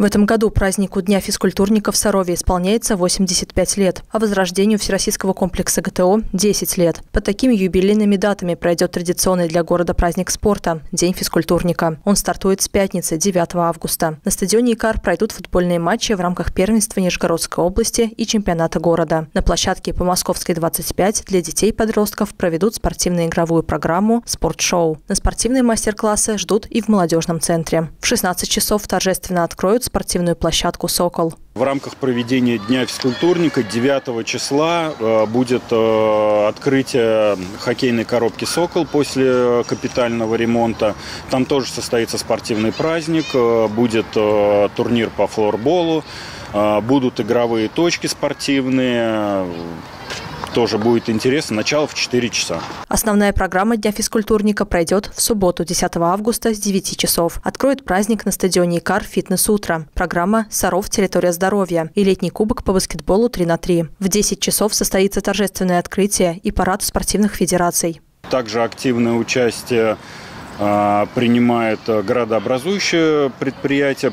В этом году празднику Дня физкультурника в Сарове исполняется 85 лет, а возрождению Всероссийского комплекса ГТО – 10 лет. Под такими юбилейными датами пройдет традиционный для города праздник спорта – День физкультурника. Он стартует с пятницы, 9 августа. На стадионе ИКАР пройдут футбольные матчи в рамках первенства Нижегородской области и чемпионата города. На площадке по Московской 25 для детей и подростков проведут спортивно-игровую программу «Спортшоу». На спортивные мастер-классы ждут и в молодежном центре. В 16 часов торжественно откроют спортивную площадку «Сокол». В рамках проведения Дня физкультурника 9 числа э, будет э, открытие хоккейной коробки «Сокол» после капитального ремонта. Там тоже состоится спортивный праздник, э, будет турнир по флорболу, будут игровые точки спортивные, тоже будет интересно. Начало в 4 часа. Основная программа Дня физкультурника пройдет в субботу, 10 августа с 9 часов. Откроет праздник на стадионе «Икар» «Фитнес утро». Программа «Саров. Территория здоровья» и летний кубок по баскетболу 3 на 3. В 10 часов состоится торжественное открытие и парад спортивных федераций. Также активное участие принимает городообразующее предприятие,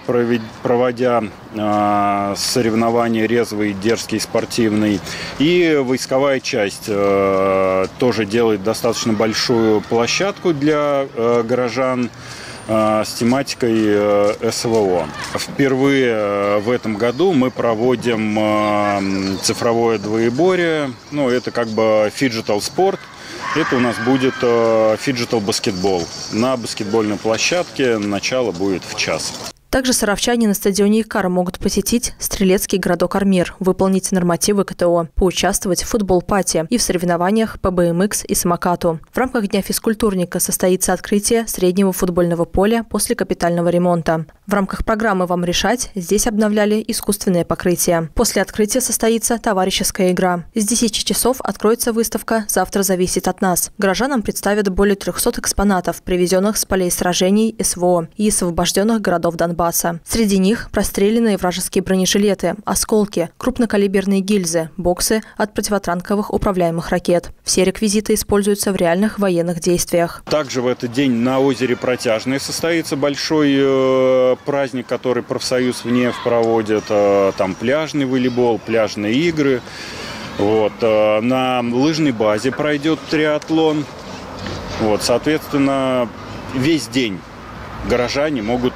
проводя а, соревнования резвый, дерзкий, спортивный. И войсковая часть а, тоже делает достаточно большую площадку для горожан с тематикой СВО. Впервые в этом году мы проводим цифровое двоеборье. Ну, это как бы phygital спорт – это у нас будет phygital баскетбол. На баскетбольной площадке начало будет в час. Также саровчане на стадионе Икара могут посетить Стрелецкий городок Армир, выполнить нормативы ГТО, поучаствовать в футбол-party и в соревнованиях по BMX и самокату. В рамках Дня физкультурника состоится открытие среднего футбольного поля после капитального ремонта. В рамках программы «Вам решать» здесь обновляли искусственное покрытие. После открытия состоится товарищеская игра. С 10 часов откроется выставка «Завтра зависит от нас». Горожанам представят более 300 экспонатов, привезенных с полей сражений СВО и освобожденных городов Донбасса. Донбасса. Среди них простреленные вражеские бронежилеты, осколки, крупнокалиберные гильзы, боксы от противотанковых управляемых ракет. Все реквизиты используются в реальных военных действиях. Также в этот день на озере Протяжное состоится большой э, праздник, который профсоюз ВНЕФ проводит. Э, там пляжный волейбол, пляжные игры. Вот. Э, на лыжной базе пройдет триатлон. Вот, соответственно, весь день горожане могут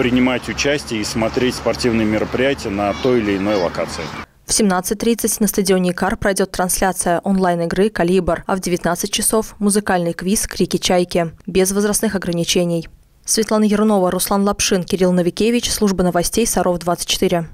принимать участие и смотреть спортивные мероприятия на той или иной локации. В 17.30 на стадионе «Икар» пройдет трансляция онлайн-игры «Калибр», а в 19 часов – музыкальный квиз «Крики чайки» без возрастных ограничений. Светлана Ярунова, Руслан Лапшин, Кирилл Новикевич, служба новостей «Саров-24».